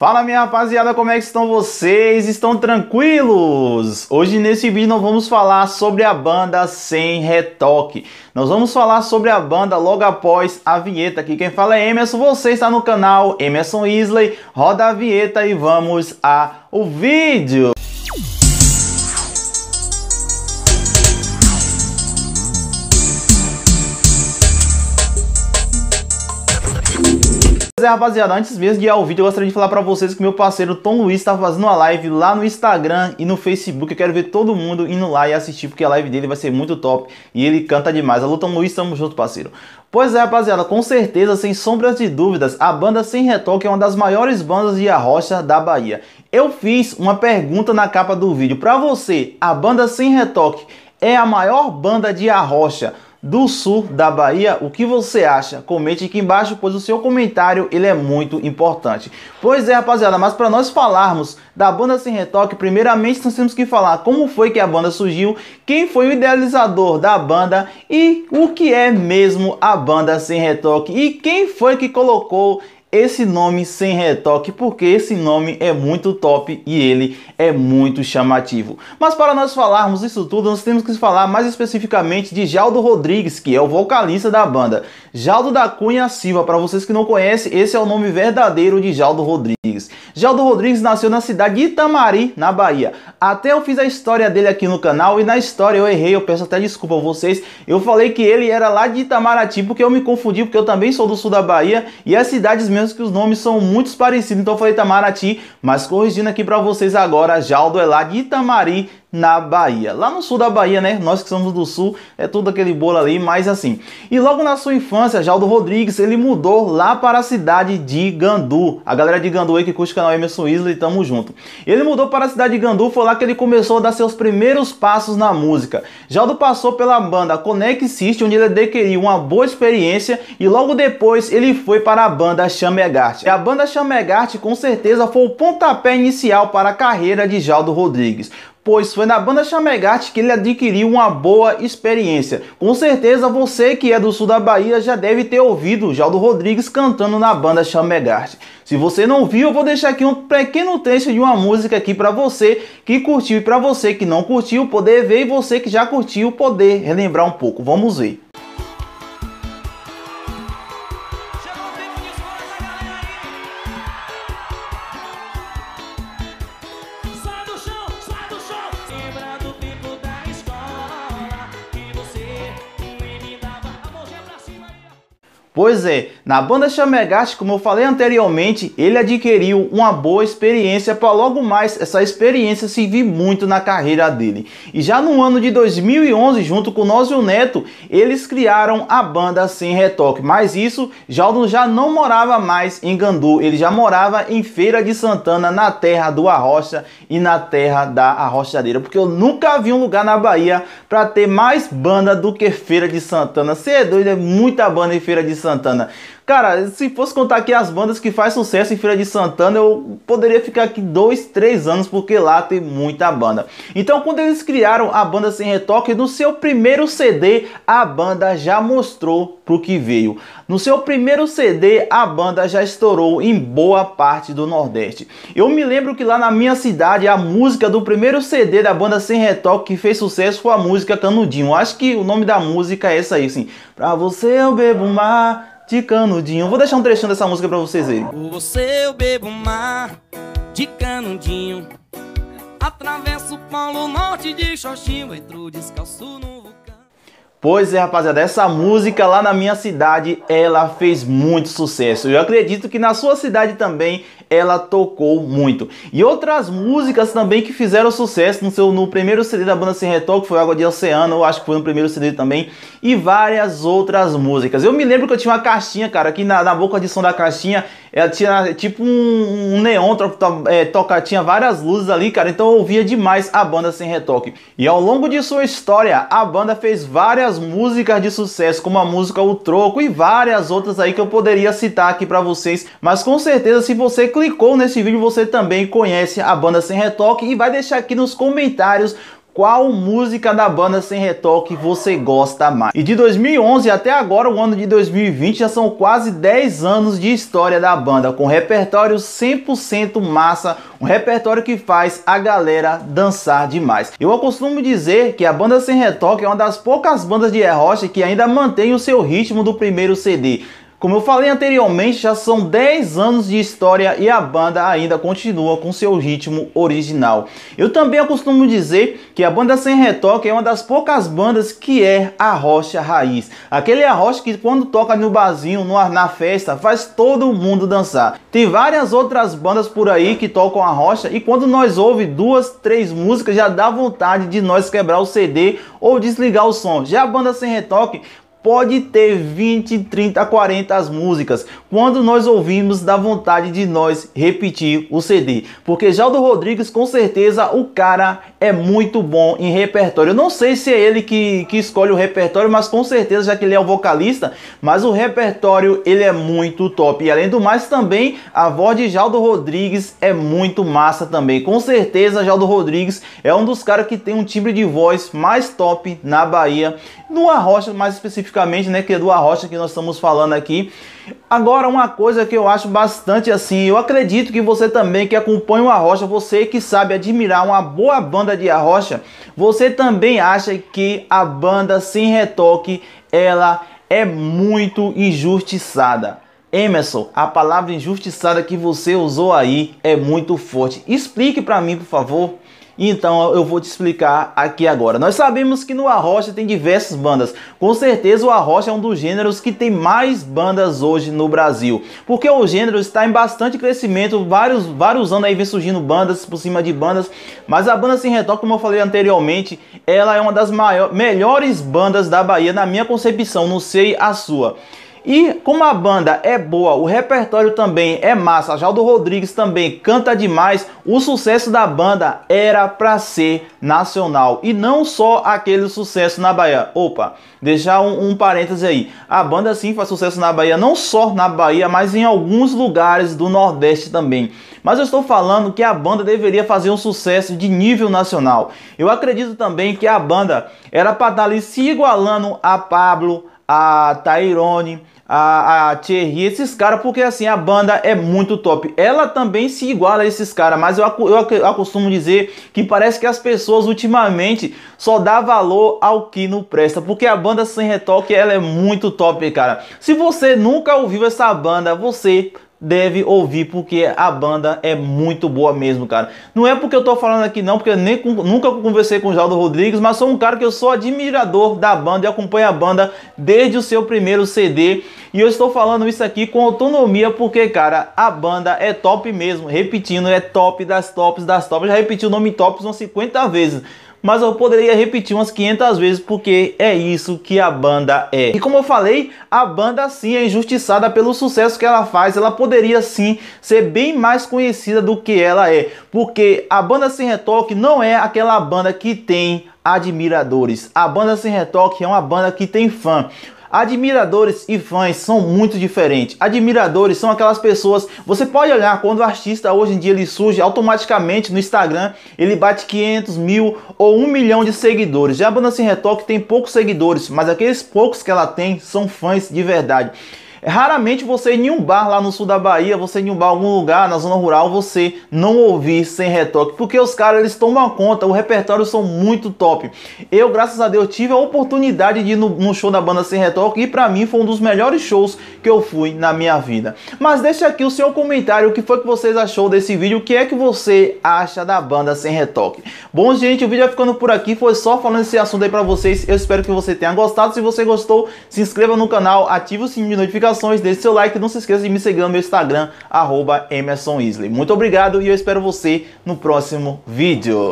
Fala minha rapaziada, como é que estão vocês? Estão tranquilos? Hoje nesse vídeo nós vamos falar sobre a banda Sem Retoque. Nós vamos falar sobre a banda logo após a vinheta. Aqui quem fala é Emerson, você está no canal Emerson Isley. Roda a vinheta e vamos ao vídeo. Pois é, rapaziada, antes mesmo de ir ao vídeo, eu gostaria de falar pra vocês que meu parceiro Tom Luiz tá fazendo uma live lá no Instagram e no Facebook. Eu quero ver todo mundo indo lá e assistir, porque a live dele vai ser muito top e ele canta demais. Alô, Tom Luiz, tamo junto, parceiro. Pois é, rapaziada, com certeza, sem sombras de dúvidas, a banda Sem Retoque é uma das maiores bandas de arrocha da Bahia. Eu fiz uma pergunta na capa do vídeo. Pra você, a banda Sem Retoque é a maior banda de arrocha do sul da Bahia. O que você acha? Comente aqui embaixo, pois o seu comentário ele é muito importante. Pois é, rapaziada, mas para nós falarmos da banda Sem Retoque, primeiramente nós temos que falar como foi que a banda surgiu, quem foi o idealizador da banda e o que é mesmo a banda Sem Retoque e quem foi que colocou esse nome sem retoque, porque esse nome é muito top e ele é muito chamativo. Mas para nós falarmos isso tudo, nós temos que falar mais especificamente de Jaldo Rodrigues, que é o vocalista da banda. Jaldo da Cunha Silva, para vocês que não conhecem, esse é o nome verdadeiro de Jaldo Rodrigues. Jaldo Rodrigues nasceu na cidade de Itamari, na Bahia. Até eu fiz a história dele aqui no canal e na história eu errei, eu peço até desculpa a vocês. Eu falei que ele era lá de Itamaraty, porque eu me confundi, porque eu também sou do sul da Bahia e as cidades mesmo mesmo que os nomes são muito parecidos, então falei Itamaraty, mas corrigindo aqui para vocês agora, Jaldo de Itamari, na Bahia. Lá no sul da Bahia, né? Nós que somos do sul, é tudo aquele bolo ali, mas assim. E logo na sua infância, Jaldo Rodrigues, ele mudou lá para a cidade de Gandu. A galera de Gandu aí que curte o canal Emerson Isley, tamo junto. Ele mudou para a cidade de Gandu, foi lá que ele começou a dar seus primeiros passos na música. Jaldo passou pela banda Connect System, onde ele adquiriu uma boa experiência e logo depois ele foi para a banda Chamegart. E a banda Chamegart com certeza foi o pontapé inicial para a carreira de Jaldo Rodrigues pois foi na banda Chamegate que ele adquiriu uma boa experiência. Com certeza você que é do sul da Bahia já deve ter ouvido Jaldo Rodrigues cantando na banda Chamegate. Se você não viu, eu vou deixar aqui um pequeno trecho de uma música aqui para você que curtiu e para você que não curtiu poder ver e você que já curtiu poder relembrar um pouco. Vamos ver. Pois é, na banda Chamegast, como eu falei anteriormente, ele adquiriu uma boa experiência para logo mais essa experiência servir muito na carreira dele. E já no ano de 2011, junto com nós e o Neto, eles criaram a banda Sem Retoque. Mas isso, Jaldo já não morava mais em Gandu, ele já morava em Feira de Santana, na terra do Arrocha e na terra da Arrochadeira, porque eu nunca vi um lugar na Bahia para ter mais banda do que Feira de Santana. Você é doido, é muita banda em Feira de Santana. Santana. Cara, se fosse contar aqui as bandas que faz sucesso em Feira de Santana, eu poderia ficar aqui dois, três anos, porque lá tem muita banda. Então, quando eles criaram a banda Sem Retoque, no seu primeiro CD, a banda já mostrou pro que veio. No seu primeiro CD, a banda já estourou em boa parte do Nordeste. Eu me lembro que lá na minha cidade, a música do primeiro CD da banda Sem Retoque que fez sucesso foi a música Canudinho. Acho que o nome da música é essa aí, assim. Pra você eu bebo mar de canudinho. Vou deixar um trechinho dessa música pra vocês verem. Por você eu bebo mar de canudinho. Atravesso o polo norte de Xoxinho, entro descalço no vulcão. Pois é, rapaziada, essa música lá na minha cidade, ela fez muito sucesso. Eu acredito que na sua cidade também ela tocou muito. E outras músicas também que fizeram sucesso no seu no primeiro CD da banda Sem Retoque, foi Água de Oceano, eu acho que foi no primeiro CD também, e várias outras músicas. Eu me lembro que eu tinha uma caixinha, cara, aqui na, na boca de som da caixinha, ela tinha tipo um, um neon, to, é, toca, tinha várias luzes ali, cara, então eu ouvia demais a banda Sem Retoque. E ao longo de sua história, a banda fez várias várias músicas de sucesso, como a música O Troco e várias outras aí que eu poderia citar aqui para vocês. Mas com certeza, se você clicou nesse vídeo, você também conhece a banda Sem Retoque e vai deixar aqui nos comentários qual música da banda Sem Retoque você gosta mais. E de 2011 até agora, o ano de 2020, já são quase 10 anos de história da banda, com repertório 100% massa, um repertório que faz a galera dançar demais. Eu costumo dizer que a banda Sem Retoque é uma das poucas bandas de rocha que ainda mantém o seu ritmo do primeiro CD. Como eu falei anteriormente, já são 10 anos de história e a banda ainda continua com seu ritmo original. Eu também costumo dizer que a banda Sem Retoque é uma das poucas bandas que é a rocha raiz. Aquele arrocha que quando toca no barzinho, no, na festa, faz todo mundo dançar. Tem várias outras bandas por aí que tocam a rocha e quando nós ouve duas, três músicas já dá vontade de nós quebrar o CD ou desligar o som. Já a banda Sem Retoque pode ter 20, 30, 40 as músicas. Quando nós ouvimos, dá vontade de nós repetir o CD. Porque já o do Rodrigues, com certeza, o cara é muito bom em repertório. Eu não sei se é ele que, que escolhe o repertório, mas com certeza, já que ele é o vocalista, mas o repertório ele é muito top. E além do mais, também a voz de Jaldo Rodrigues é muito massa também. Com certeza, Jaldo Rodrigues é um dos caras que tem um timbre de voz mais top na Bahia. No Arrocha, mais especificamente, né? Que é do Arrocha que nós estamos falando aqui. Agora, uma coisa que eu acho bastante assim, eu acredito que você também que acompanha o Arrocha, você que sabe admirar uma boa banda de Arrocha, você também acha que a banda sem retoque, ela é muito injustiçada. Emerson, a palavra injustiçada que você usou aí é muito forte. Explique para mim, por favor. Então eu vou te explicar aqui agora. Nós sabemos que no Arrocha tem diversas bandas. Com certeza o Arrocha é um dos gêneros que tem mais bandas hoje no Brasil. Porque o gênero está em bastante crescimento, vários, vários anos aí vem surgindo bandas por cima de bandas. Mas a banda Sem Retoque, como eu falei anteriormente, ela é uma das maiores, melhores bandas da Bahia, na minha concepção, não sei a sua. E como a banda é boa, o repertório também é massa, Jaldo Rodrigues também canta demais, o sucesso da banda era para ser nacional e não só aquele sucesso na Bahia. Opa, deixar um, um parêntese aí. A banda sim faz sucesso na Bahia, não só na Bahia, mas em alguns lugares do Nordeste também. Mas eu estou falando que a banda deveria fazer um sucesso de nível nacional. Eu acredito também que a banda era para estar ali se igualando a Pablo, a Tairone, a, a Thierry, esses caras, porque assim, a banda é muito top. Ela também se iguala a esses caras, mas eu, eu, eu costumo dizer que parece que as pessoas ultimamente só dá valor ao que não presta, porque a banda sem retoque, ela é muito top, cara. Se você nunca ouviu essa banda, você deve ouvir porque a banda é muito boa mesmo, cara. Não é porque eu tô falando aqui não, porque eu nem nunca conversei com o Jaldo Rodrigues, mas sou um cara que eu sou admirador da banda e acompanho a banda desde o seu primeiro CD. E eu estou falando isso aqui com autonomia porque, cara, a banda é top mesmo. Repetindo, é top das tops das tops. Já repeti o nome tops umas 50 vezes mas eu poderia repetir umas 500 vezes porque é isso que a banda é. E como eu falei, a banda sim é injustiçada pelo sucesso que ela faz. Ela poderia sim ser bem mais conhecida do que ela é, porque a banda sem retoque não é aquela banda que tem admiradores. A banda sem retoque é uma banda que tem fã. Admiradores e fãs são muito diferentes. Admiradores são aquelas pessoas. Você pode olhar quando o artista hoje em dia ele surge automaticamente no Instagram, ele bate 500 mil ou 1 milhão de seguidores. Já a banda Sem Retoque tem poucos seguidores, mas aqueles poucos que ela tem são fãs de verdade. Raramente você em um bar lá no sul da Bahia, você em um bar, algum lugar na zona rural, você não ouvir sem retoque, porque os caras eles tomam conta, o repertório são muito top. Eu, graças a Deus, tive a oportunidade de ir no, no show da banda sem retoque e para mim foi um dos melhores shows que eu fui na minha vida. Mas deixa aqui o seu comentário, o que foi que vocês achou desse vídeo, o que é que você acha da banda sem retoque. Bom, gente, o vídeo vai ficando por aqui, foi só falando esse assunto aí para vocês. Eu espero que você tenha gostado. Se você gostou, se inscreva no canal, ative o sininho de notificação notificações, deixe seu like e não se esqueça de me seguir no meu Instagram, arroba Muito obrigado e eu espero você no próximo vídeo.